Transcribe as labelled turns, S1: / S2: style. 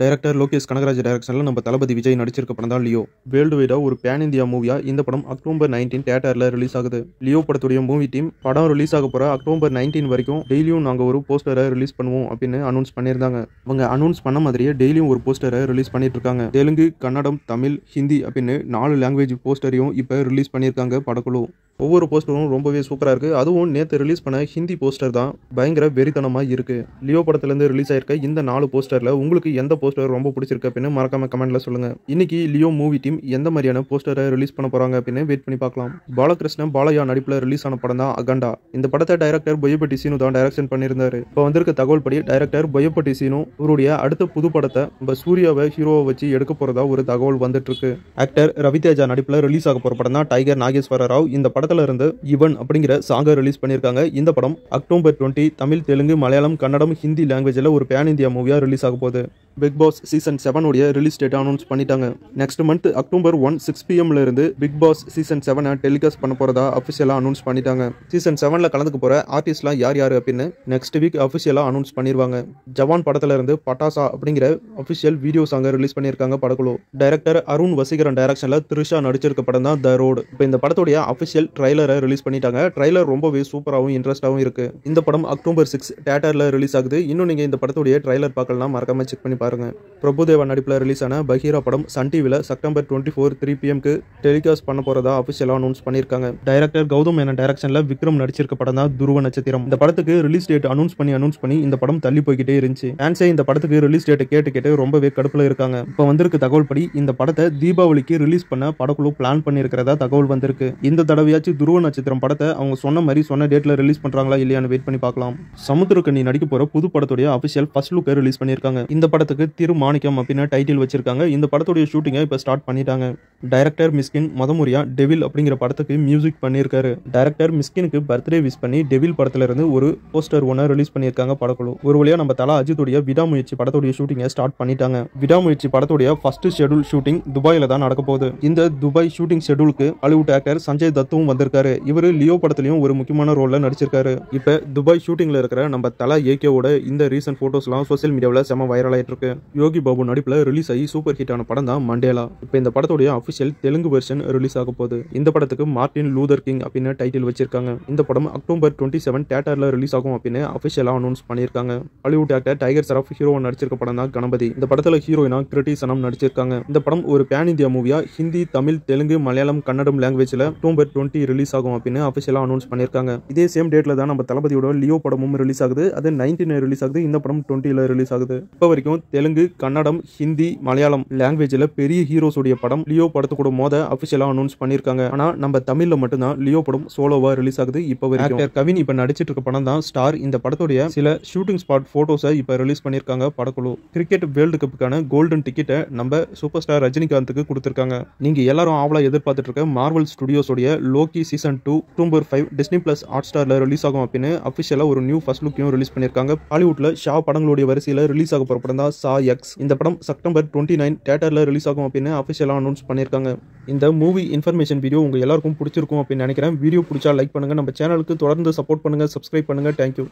S1: Director Lokesh Kanagaraj டைரக்ஷனில் நம்ம தளபதி விஜய் நடிச்சிருக்க படம் தான் லியோ வேர்ல்டு வைடாக ஒரு பேன் இந்தியா மூவியாக இந்த படம் அக்டோபர் நைன்டீன் தேட்டரில் ரிலீஸ் ஆகுது. லியோ படத்துடைய மூவி டீம் படம் ரிலீஸ் ஆக போகிற அக்டோபர் நைன்டீன் வரைக்கும் டெய்லியும் நாங்கள் ஒரு போஸ்டரை ரிலீஸ் பண்ணுவோம் அப்படின்னு அனௌன்ஸ் பண்ணியிருந்தாங்க. அவங்க அனௌன்ஸ் பண்ண மாதிரியே டெய்லியும் ஒரு போஸ்டரை ரிலீஸ் பண்ணிட்டு இருக்காங்க தெலுங்கு கன்னடம் தமிழ் ஹிந்தி அப்படின்னு நாலு லாங்குவேஜ் போஸ்டரையும் இப்போ ரிலீஸ் பண்ணியிருக்காங்க படக்குழு. ஒவ்வொரு போஸ்டரும் ரொம்பவே சூப்பராக இருக்குது அதுவும் நேற்று ரிலீஸ் பண்ண ஹிந்தி போஸ்டர் தான் பயங்கர வெறித்தனமாக இருக்குது லியோ படத்துலேருந்து ரிலீஸ் ஆயிருக்க இந்த நாலு போஸ்டரில் உங்களுக்கு எந்த போஸ்டர் ரொம்ப பிடிச்சிருக்கு அப்படின்னு மறக்காம கமெண்ட்ல சொல்லுங்க. இன்னைக்கு லியோ மூவி டீம் எந்த மாதிரியான போஸ்டரை ரிலீஸ் பண்ண போறாங்க அப்படின்னு வெயிட் பண்ணி பார்க்கலாம். பாலகிருஷ்ணன் பாலையா நடிப்பில் ரிலீஸ் ஆன படம் தான் அகண்டா. இந்த படத்தை டைரக்டர் பொய்யப்பட்டி சீனு தான் டைரக்ஷன் பண்ணியிருந்தாரு. இப்போ வந்திருக்க தகவல் படி டைரக்டர் பொய்யப்பட்டி சீனு இவருடைய அடுத்த புது படத்தை நம்ம சூர்யாவை ஹீரோவை வச்சு எடுக்க போறதா ஒரு தகவல் வந்துட்டு இருக்கு ஆக்டர் ரவிதேஜா நடிப்பில் ரிலீஸ் ஆக போற படம் தான் டைகர் நாகேஸ்வர ராவ். இந்த படத்துல இருந்து இவன் அப்படிங்கிற சாங்கை ரிலீஸ் பண்ணியிருக்காங்க. இந்த படம் அக்டோபர் டுவெண்ட்டி தமிழ் தெலுங்கு மலையாளம் கன்னடம் ஹிந்தி லாங்குவேஜில் ஒரு பேன் இந்தியா மூவியாக ரிலீஸ் ஆக போகுது. பிக் பாஸ் சீசன் செவனுடைய ரிலீஸ் டேட் அனௌன்ஸ் பண்ணிட்டாங்க. Next month October one six பிஎம்ல இருந்து பிக் பாஸ் சீசன் செவனை டெலிகாஸ்ட் பண்ண போறதா அஃபிஷியலாக அனௌன்ஸ் பண்ணிட்டாங்க. சீசன் செவனில் கலந்துக்க போற ஆர்டிஸ்ட்லாம் யார் யார் அப்படின்னு நெக்ஸ்ட் வீக் அஃபிஷியலாக அனௌன்ஸ் பண்ணிடுவாங்க ஜவான் படத்துல இருந்து பட்டாசா அப்படிங்கிற அஃபிஷியல் வீடியோ சாங்கை ரிலீஸ் பண்ணியிருக்காங்க படக்குழு. டைரக்டர் அருண் வசீகரன் டைரக்ஷனில் த்ரிஷா நடிச்சிருக்க படம் தான் த ரோடு இப்போ இந்த படத்துடைய அஃபிஷியல் ட்ரைலரை ரிலீஸ் பண்ணிட்டாங்க. ட்ரைலர் ரொம்பவே சூப்பராகவும் இன்ட்ரெஸ்டாகவும் இருக்கு. இந்த படம் அக்டோபர் சிக்ஸ் தேட்டரில் ரிலீஸ் ஆகுது. இன்னும் நீங்கள் இந்த படத்துடைய ட்ரைலர் பார்க்கலாம். மறக்காம செக் பண்ணி பாருங்க. பிரபுதேவா நடிப்பில் ரிலீஸ் ஆன பஹீரா படம் சன் டிவியில் செப்டம்பர் டுவெண்ட்டி ஃபோர் த்ரீ பிஎம்க்கு டெலிகாஸ்ட் பண்ண போறதா அஃபிஷியலாக அனௌன்ஸ் பண்ணியிருக்காங்க. டைரக்டர் கௌதம் என டைரக்ஷனில் விக்ரம் நடிச்சிருக்க படம் தான் துருவ நட்சத்திரம். இந்த படத்துக்கு ரிலீஸ் டேட் அனௌன்ஸ் பண்ணி அனௌன்ஸ் பண்ணி இந்த படம் தள்ளி போய்கிட்டே இருந்துச்சு. ஃபேன்ஸே இந்த படத்துக்கு ரிலீஸ் டேட்டை கேட்டு கேட்டு ரொம்பவே கடுப்பில் இருக்காங்க. இப்போ வந்திருக்க தகவல் படி இந்த படத்தை தீபாவளிக்கு ரிலீஸ் பண்ண படக்குழு பிளான் பண்ணியிருக்கிறதா தகவல் வந்திருக்கு. இந்த தடவையாச்சும் துருவ நட்சத்திரம் படத்தை அவங்க சொன்ன மாதிரி சொன்ன டேட்ல ரிலீஸ் பண்றாங்களா இல்லையான்னு வெயிட் பண்ணி பார்க்கலாம். சமுத்திரக்கண்ணி நடிக்க போற புது படத்துடைய அஃபிஷியல் ஃபர்ஸ்ட் லுக்கை ரிலீஸ் பண்ணியிருக்காங்க. இந்த படத்துக்கு திரு மாணிக்கம் அப்படின்னு டைட்டில் வச்சிருக்காங்க. இந்த படத்துடைய ஷூட்டிங்கை இப்போ ஸ்டார்ட் பண்ணிட்டாங்க. டைரக்டர் மிஸ்கின் மதமுறையா டெவில் அப்படிங்கிற படத்துக்கு மியூசிக் பண்ணியிருக்காரு. டைரக்டர் மிஸ்கினுக்கு பர்த்டே விஷ் பண்ணி டெவில் படத்துல இருந்து ஒரு போஸ்டர் ஒன்று ரிலீஸ் பண்ணியிருக்காங்க படக்குழு. ஒரு வழியாக நம்ம தலா அஜித்துடைய விடாமுயற்சி படத்துடைய ஷூட்டிங்கை ஸ்டார்ட் பண்ணிட்டாங்க. விடாமுயற்சி படத்துடைய ஃபர்ஸ்ட் ஷெடியூல் ஷூட்டிங் துபாயில் தான் நடக்க போகுது. இந்த துபாய் ஷூட்டிங் ஷெட்யூலுக்கு ஹாலிவுட் ஆக்டர் சஞ்சய் தத்துவும் வந்திருக்காரு. இவர் லியோ படத்துலையும் ஒரு முக்கியமான ரோலில் நடிச்சிருக்காரு. இப்போ துபாய் ஷூட்டிங்கில் இருக்கிற நம்ம தலா ஏகேவோட இந்த ரீசன்ட் ஃபோட்டோஸ்லாம் சோசியல் மீடியாவில் செம வைரல் ஆகிட்டு இருக்கு. யோகி பாபு நடிப்பில் ரிலீஸ் ஆகி சூப்பர் ஹிட் ஆன படம் தான் மண்டேலா. இப்போ இந்த படத்துடைய அஃபிஷியல் தெலுங்கு வெர்ஷன் ரிலீஸ் ஆக போகுது. இந்த படத்துக்கு மார்டின் லூதர் கிங் அப்படின்னு டைட்டில் வச்சிருக்காங்க. இந்த படம் அக்டோபர் டுவெண்ட்டி செவன் தேட்டரில் ரிலீஸ் ஆகும் அப்படின்னு அஃபிஷியலாக அனௌன்ஸ் பண்ணியிருக்காங்க. ஹாலிவுட் ஆக்டர் டைகர் சரஃப் ஹீரோவா நடிச்சிருக்க படம் தான் கணபதி. இந்த படத்தில் ஹீரோயினா கிருட்டி சனம் நடிச்சிருக்காங்க. இந்த படம் ஒரு பேன் இந்தியா மூவியா ஹிந்தி தமிழ் தெலுங்கு மலையாளம் கன்னடம் லாங்குவேஜில் அக்டோபர் டுவெண்ட்டி ரிலீஸ் ஆகும் அப்படின்னு அஃபிஷியலாக அனௌன்ஸ் பண்ணியிருக்காங்க. இதே சேம் டேட்ல தான் நம்ம தளபதியோட லியோ படமும் ரிலீஸ் ஆகுது. அது நைன்டீன் ரிலீஸ் ஆகுது. இந்த படம் டுவெண்ட்டில ரிலீஸ் ஆகுது. இப்போ வரைக்கும் தெலுங்கு தெலுங்கு கன்னடம் ஹிந்தி மலையாளம் லாங்குவேஜில் பெரிய ஹீரோஸுடைய படம் லியோ படத்து கூட மோத அஃபிஷியலாக அனௌன்ஸ் பண்ணியிருக்காங்க ஆனால் நம்ம தமிழில் மட்டும்தான் லியோ படம் சோலோவா ரிலீஸ் ஆகுது இப்போ ஆக்டர் கவின் இப்போ நடிச்சிட்டு இருக்க படம் தான் ஸ்டார் இந்த படத்துடைய சில ஷூட்டிங் ஸ்பாட் ஃபோட்டோஸை இப்போ ரிலீஸ் பண்ணியிருக்காங்க படக்குழு. கிரிக்கெட் வேர்ல்டு கப்புக்கான கோல்டன் டிக்கெட்டை நம்ம சூப்பர் ஸ்டார் ரஜினிகாந்துக்கு கொடுத்துருக்காங்க. நீங்கள் எல்லாரும் ஆவலாக எதிர்பார்த்துட்டு இருக்க Marvel ஸ்டுடியோஸோடைய Loki season two October five Disney plus Hot ஸ்டாரில் ரிலீஸ் ஆகும் அப்படின்னு அஃபிஷியலாக ஒரு நியூ ஃபர்ஸ்ட் லுக்கையும் ரிலீஸ் பண்ணியிருக்காங்க ஹாலிவுட்ல ஷா படங்களுடைய வரிசையில் ரிலீஸ் ஆக போகிற படம் தான் சா எக்ஸ் இந்த படம் செப்டம்பர் டுவெண்ட்டி நைன் தேட்டர்ல ரிலீஸ் ஆகும் அப்படின்னு அஃபிஷியலாக அனௌன்ஸ் பண்ணியிருக்காங்க. இந்த மூவி இன்ஃபர்மேஷன் வீடியோ உங்க எல்லாருக்கும் பிடிச்சிருக்கும் அப்படின்னு நினைக்கிறேன். வீடியோ பிடிச்சா லைக் பண்ணுங்க. நம்ம சேனலுக்கு தொடர்ந்து சப்போர்ட் பண்ணுங்கள் சப்ஸ்கிரைப் பண்ணுங்க. தேங்க்யூ